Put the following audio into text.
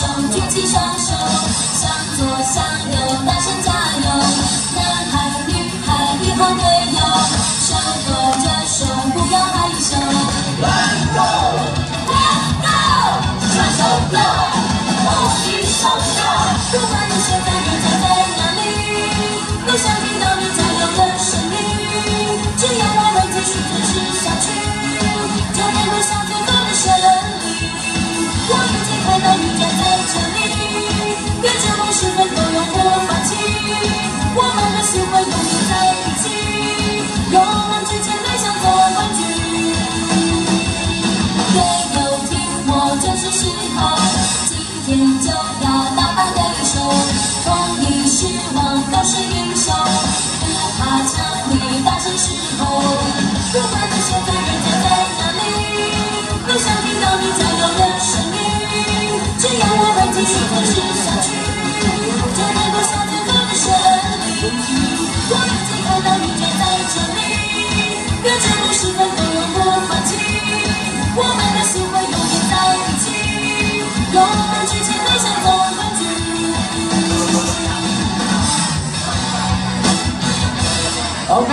起双手，向左向右，大声加油！男孩女孩一号队友，手握着手，不要害羞。Let's go，Let's go，双手动，同心向上。不管你现在勇往直前，迈向总冠军。队友听我，就是时候，今天就要打败对手，同意失望都是英雄，不怕枪毙，大声嘶吼。不管你现在人在在哪里，都想听到你加油的声音。只要我们继续坚持下去，就能够向最后的胜利。我们的心会永远在一起，用真情来相拥相聚。OK。